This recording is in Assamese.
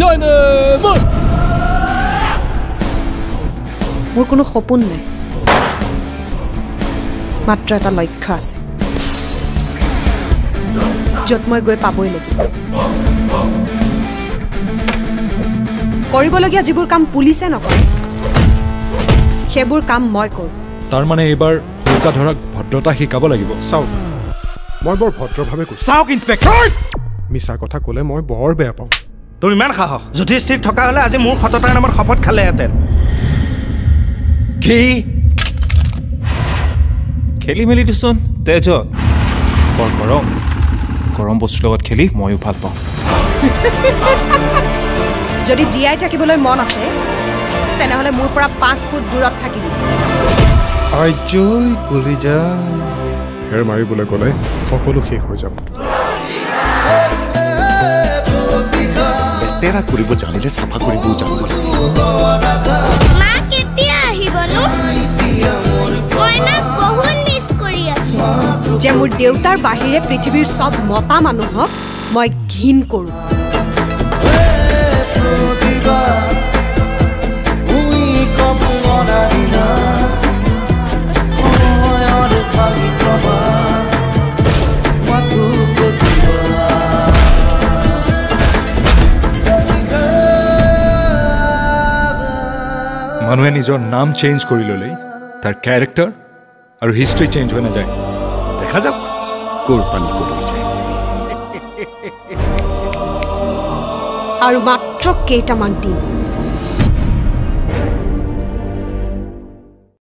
ডাইনেমন মোৰ কোনো সপোন নাই। মাত্ৰ এটা লক্ষ্য আছে। য'ত মই গৈ পাবই লাগিব। কৰিবলগীয়া যিবোৰ কাম পুলিচে নকৰে সেইবোৰ কাম মই কৰোঁ। তাৰমানে এইবাৰ সৰুকা ধৰাক ভদ্ৰতা শিকাব লাগিব। চাওক মই বৰ ভদ্ৰভাৱে কৈছোঁ। চাওক ইন্সপেক্টৰ! মিছা কথা ক'লে মই বৰ বেয়া পাওঁ। তোৰ ইমান সাহস। যুধিষ্ঠিৰ থকা হ'লে আজি মোৰ সততাৰ নামত শপত খালেহেঁতেন। কি? খেলি মেলি দিচোন তেজ। বৰ গৰম। গৰম বস্তুৰ লগত খেলি ময়ো ভাল পাওঁ। যদি জীয়াই থাকিবলৈ মন আছে তেনেহ'লে মোৰ পৰা পাঁচ ফুট দূৰত থাকিবি। কলিজা ফেৰ মাৰিবলৈ গ'লে সকলো শেষ হৈ যাব। লেতেৰা কৰিব জানিলে চাফা কৰিবও জানিব লাগিব মা কেতিয়া আহিবনো মই মাক বহুত মিছ কৰি আছো যে মোৰ দেউতাৰ বাহিৰে পৃথিৱীৰ চব মতা মানুহক মই ঘীণ কৰোঁ মানুহে নিজৰ নাম চেঞ্জ কৰি ল'লেই তাৰ কেৰেক্টাৰ আৰু হিষ্ট্ৰী চেঞ্জ হৈ নাযায়। দেখা যাওক ক'ৰ পানী কলৈ যায়। আৰু মাত্ৰ কেইটামান দিন।